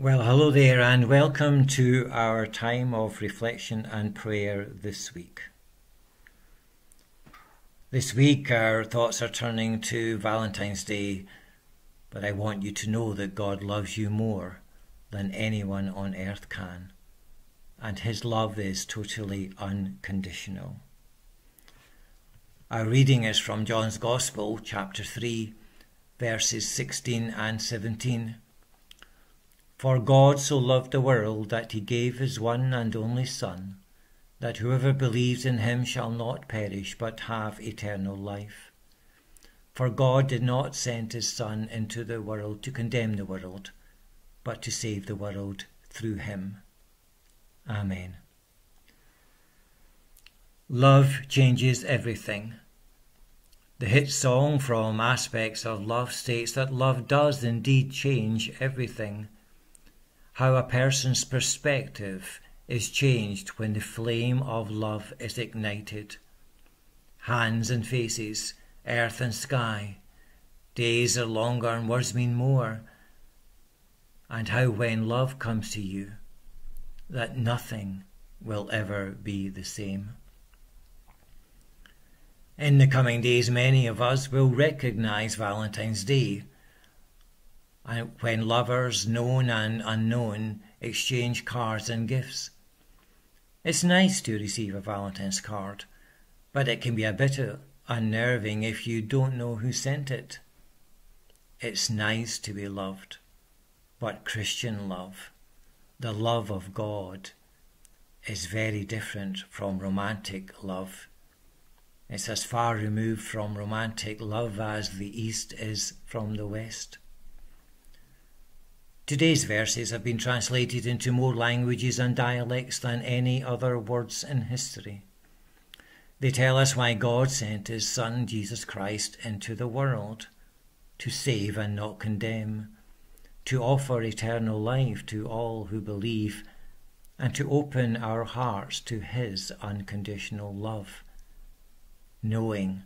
Well, hello there, and welcome to our time of reflection and prayer this week. This week, our thoughts are turning to Valentine's Day, but I want you to know that God loves you more than anyone on earth can, and His love is totally unconditional. Our reading is from John's Gospel, chapter 3, verses 16 and 17. For God so loved the world that he gave his one and only Son, that whoever believes in him shall not perish but have eternal life. For God did not send his Son into the world to condemn the world, but to save the world through him. Amen. Love changes everything. The hit song from Aspects of Love states that love does indeed change everything how a person's perspective is changed when the flame of love is ignited. Hands and faces, earth and sky, days are longer and words mean more. And how when love comes to you, that nothing will ever be the same. In the coming days, many of us will recognize Valentine's Day when lovers, known and unknown, exchange cards and gifts. It's nice to receive a Valentine's card, but it can be a bit unnerving if you don't know who sent it. It's nice to be loved, but Christian love, the love of God, is very different from romantic love. It's as far removed from romantic love as the East is from the West. Today's verses have been translated into more languages and dialects than any other words in history. They tell us why God sent His Son, Jesus Christ, into the world to save and not condemn, to offer eternal life to all who believe, and to open our hearts to His unconditional love, knowing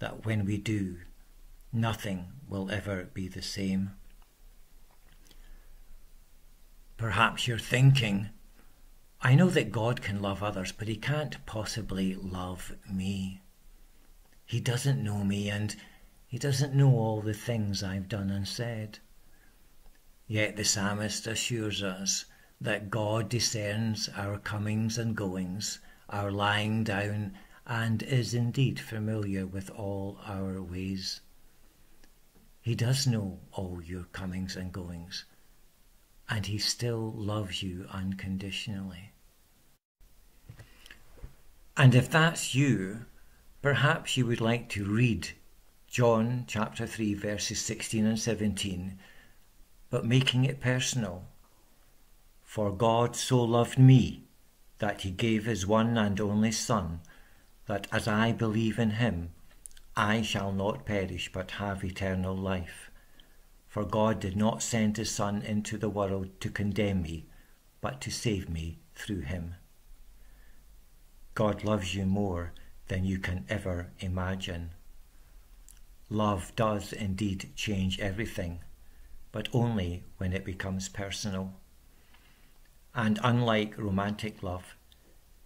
that when we do, nothing will ever be the same. Perhaps you're thinking, I know that God can love others, but He can't possibly love me. He doesn't know me and He doesn't know all the things I've done and said. Yet the psalmist assures us that God discerns our comings and goings, our lying down, and is indeed familiar with all our ways. He does know all your comings and goings and he still loves you unconditionally. And if that's you, perhaps you would like to read John chapter 3, verses 16 and 17, but making it personal. For God so loved me that he gave his one and only Son, that as I believe in him, I shall not perish but have eternal life. For God did not send his Son into the world to condemn me, but to save me through him. God loves you more than you can ever imagine. Love does indeed change everything, but only when it becomes personal. And unlike romantic love,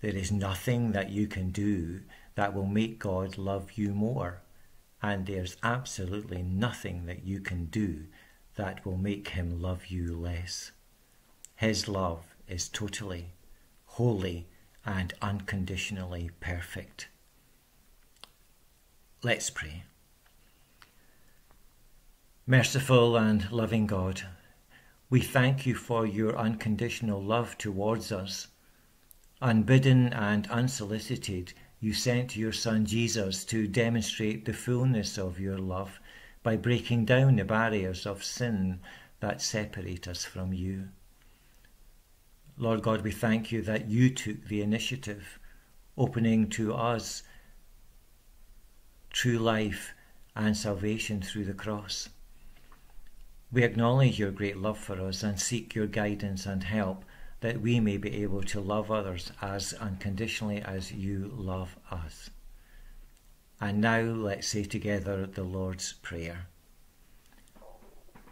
there is nothing that you can do that will make God love you more and there's absolutely nothing that you can do that will make him love you less. His love is totally, wholly, and unconditionally perfect. Let's pray. Merciful and loving God, we thank you for your unconditional love towards us. Unbidden and unsolicited, you sent your Son Jesus to demonstrate the fullness of your love by breaking down the barriers of sin that separate us from you. Lord God, we thank you that you took the initiative, opening to us true life and salvation through the cross. We acknowledge your great love for us and seek your guidance and help that we may be able to love others as unconditionally as you love us. And now let's say together the Lord's Prayer.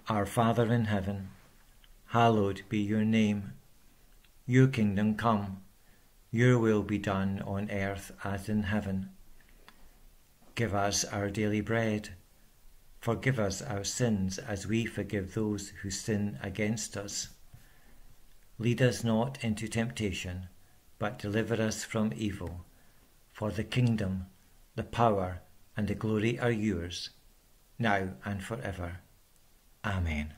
Our Father in heaven, hallowed be your name. Your kingdom come, your will be done on earth as in heaven. Give us our daily bread. Forgive us our sins as we forgive those who sin against us. Lead us not into temptation, but deliver us from evil. For the kingdom, the power, and the glory are yours, now and forever. Amen.